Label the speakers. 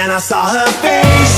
Speaker 1: and I saw her face.